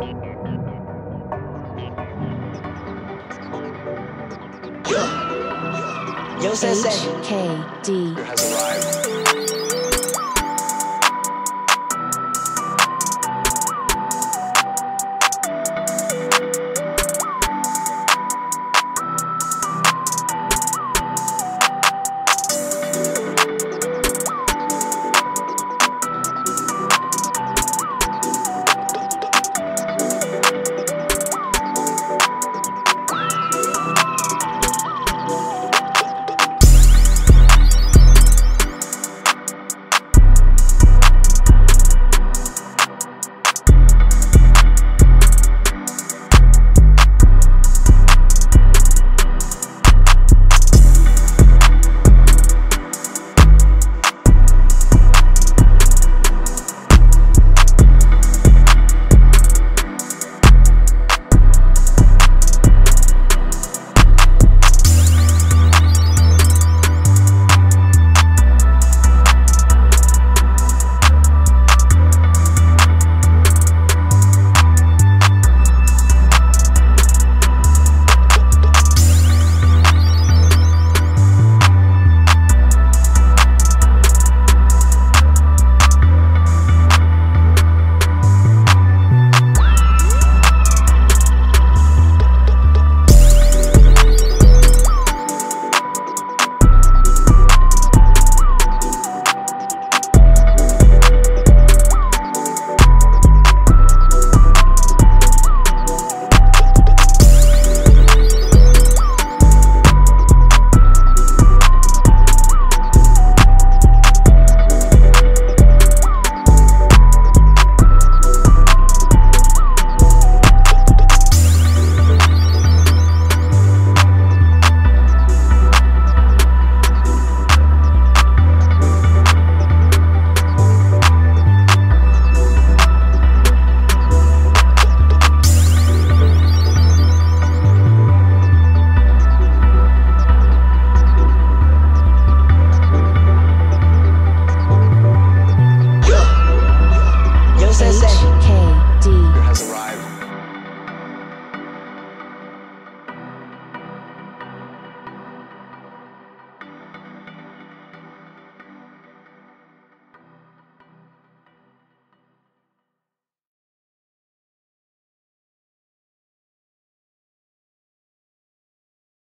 Yo, H-K-D. Arrived.